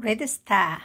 red star